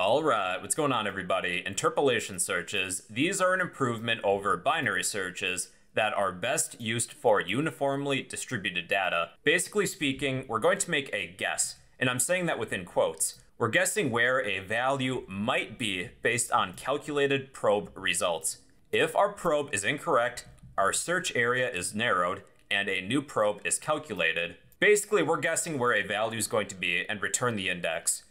All right, what's going on, everybody? Interpolation searches, these are an improvement over binary searches that are best used for uniformly distributed data. Basically speaking, we're going to make a guess, and I'm saying that within quotes. We're guessing where a value might be based on calculated probe results. If our probe is incorrect, our search area is narrowed, and a new probe is calculated. Basically, we're guessing where a value is going to be and return the index.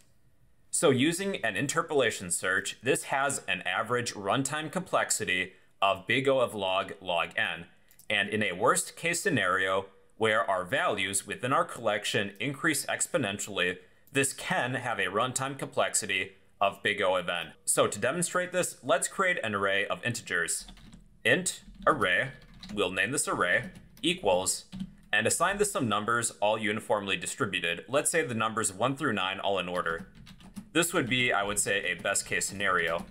So using an interpolation search, this has an average runtime complexity of big O of log log n. And in a worst case scenario, where our values within our collection increase exponentially, this can have a runtime complexity of big O of n. So to demonstrate this, let's create an array of integers. int array, we'll name this array, equals, and assign this some numbers all uniformly distributed. Let's say the numbers 1 through 9 all in order. This would be, I would say, a best case scenario.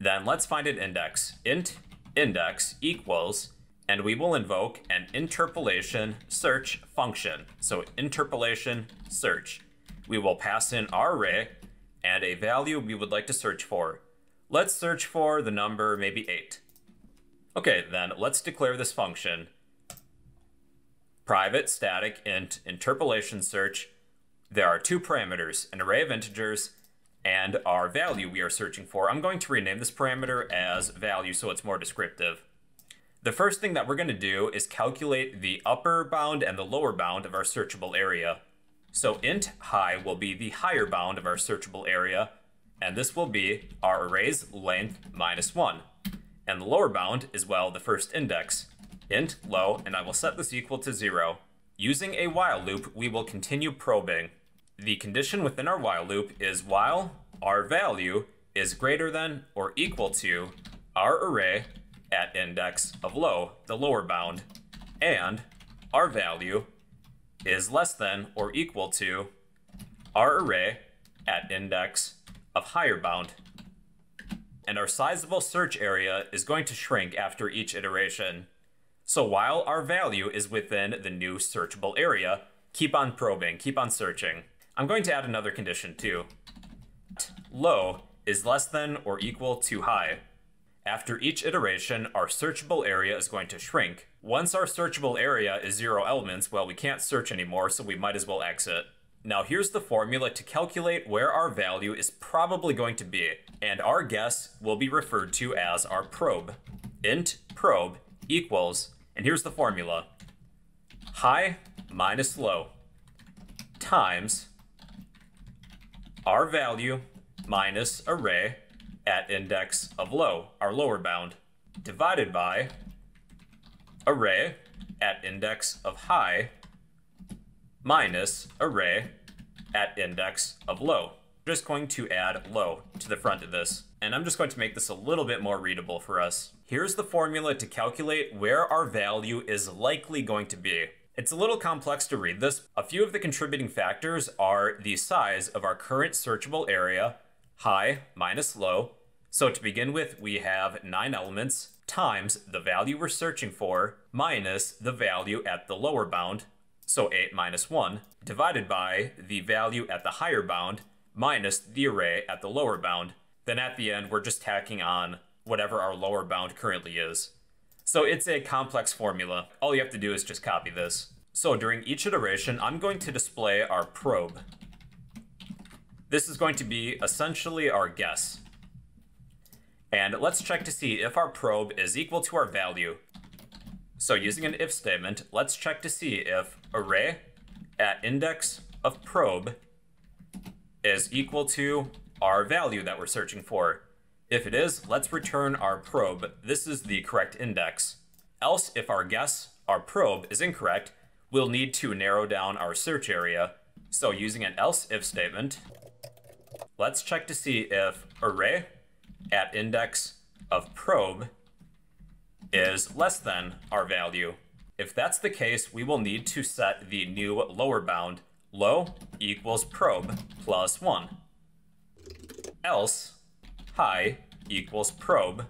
Then let's find an index. int index equals, and we will invoke an interpolation search function. So interpolation search. We will pass in our array and a value we would like to search for. Let's search for the number maybe 8. Okay, then let's declare this function. Private static int interpolation search. There are two parameters, an array of integers and our value we are searching for. I'm going to rename this parameter as value so it's more descriptive. The first thing that we're going to do is calculate the upper bound and the lower bound of our searchable area. So int high will be the higher bound of our searchable area, and this will be our array's length minus 1. And the lower bound is, well, the first index, int low, and I will set this equal to 0. Using a while loop, we will continue probing. The condition within our while loop is while our value is greater than or equal to our array at index of low, the lower bound, and our value is less than or equal to our array at index of higher bound. And our sizable search area is going to shrink after each iteration. So while our value is within the new searchable area, keep on probing, keep on searching. I'm going to add another condition too. Low is less than or equal to high. After each iteration, our searchable area is going to shrink. Once our searchable area is zero elements, well, we can't search anymore, so we might as well exit. Now here's the formula to calculate where our value is probably going to be, and our guess will be referred to as our probe. int probe equals, and here's the formula, high minus low times our value minus array at index of low, our lower bound, divided by array at index of high minus array at index of low. Just going to add low to the front of this, and I'm just going to make this a little bit more readable for us. Here's the formula to calculate where our value is likely going to be. It's a little complex to read this. A few of the contributing factors are the size of our current searchable area, high minus low. So to begin with, we have nine elements times the value we're searching for minus the value at the lower bound, so 8 minus 1, divided by the value at the higher bound minus the array at the lower bound. Then at the end, we're just tacking on whatever our lower bound currently is. So it's a complex formula. All you have to do is just copy this. So during each iteration, I'm going to display our probe. This is going to be essentially our guess. And let's check to see if our probe is equal to our value. So using an if statement, let's check to see if array at index of probe is equal to our value that we're searching for. If it is, let's return our probe. This is the correct index. Else, if our guess, our probe, is incorrect, we'll need to narrow down our search area. So using an else if statement, let's check to see if array at index of probe is less than our value. If that's the case, we will need to set the new lower bound low equals probe plus 1. Else, high equals probe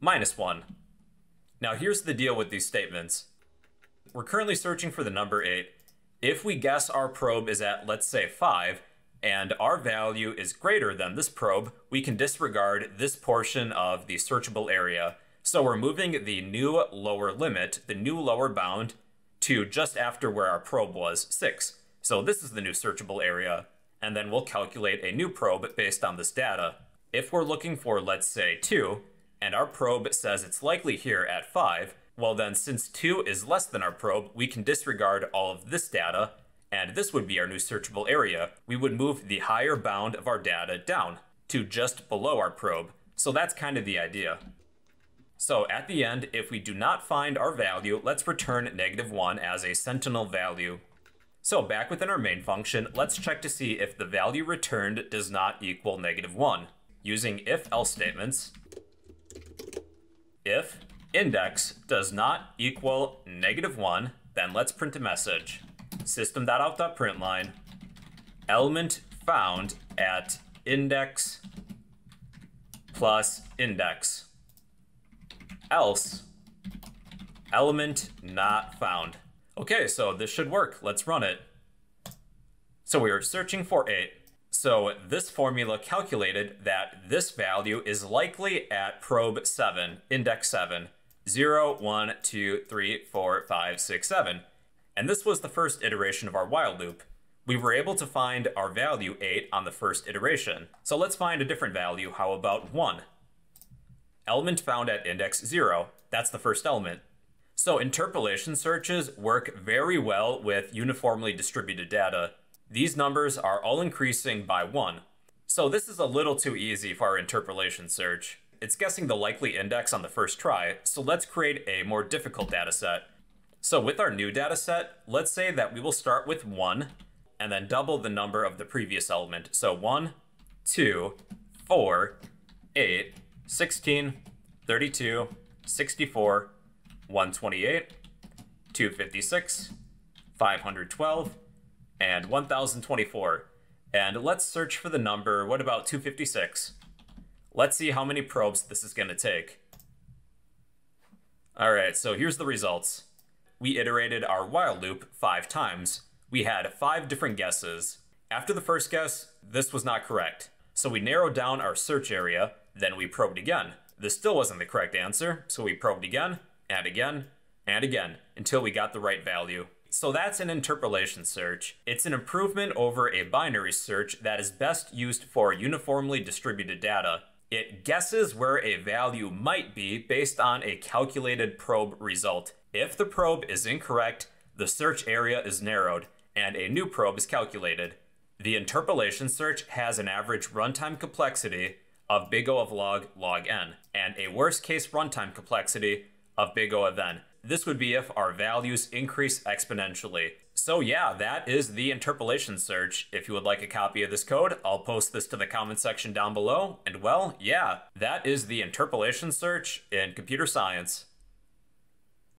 minus 1. Now here's the deal with these statements. We're currently searching for the number 8. If we guess our probe is at, let's say, 5, and our value is greater than this probe, we can disregard this portion of the searchable area. So we're moving the new lower limit, the new lower bound, to just after where our probe was, 6. So this is the new searchable area, and then we'll calculate a new probe based on this data. If we're looking for, let's say, 2, and our probe says it's likely here at 5, well then since 2 is less than our probe, we can disregard all of this data, and this would be our new searchable area. We would move the higher bound of our data down to just below our probe. So that's kind of the idea. So at the end, if we do not find our value, let's return negative 1 as a sentinel value. So back within our main function, let's check to see if the value returned does not equal negative 1. Using if-else statements, if index does not equal negative 1, then let's print a message. System.out.println element found at index plus index. Else, element not found. Okay, so this should work. Let's run it. So we are searching for 8. So this formula calculated that this value is likely at probe 7, index 7, 0, 1, 2, 3, 4, 5, 6, 7. And this was the first iteration of our while loop. We were able to find our value 8 on the first iteration. So let's find a different value. How about 1? Element found at index 0. That's the first element. So interpolation searches work very well with uniformly distributed data. These numbers are all increasing by 1. So this is a little too easy for our interpolation search. It's guessing the likely index on the first try, so let's create a more difficult data set. So with our new data set, let's say that we will start with 1 and then double the number of the previous element. So 1, 2, 4, 8, 16, 32, 64, 128, 256, 512, and 1024. And let's search for the number, what about 256? Let's see how many probes this is gonna take. All right, so here's the results. We iterated our while loop five times. We had five different guesses. After the first guess, this was not correct. So we narrowed down our search area, then we probed again. This still wasn't the correct answer, so we probed again, and again, and again, until we got the right value. So that's an interpolation search. It's an improvement over a binary search that is best used for uniformly distributed data. It guesses where a value might be based on a calculated probe result. If the probe is incorrect, the search area is narrowed, and a new probe is calculated. The interpolation search has an average runtime complexity of big O of log log n, and a worst case runtime complexity of big O of n. This would be if our values increase exponentially. So yeah, that is the interpolation search. If you would like a copy of this code, I'll post this to the comment section down below. And well, yeah, that is the interpolation search in computer science.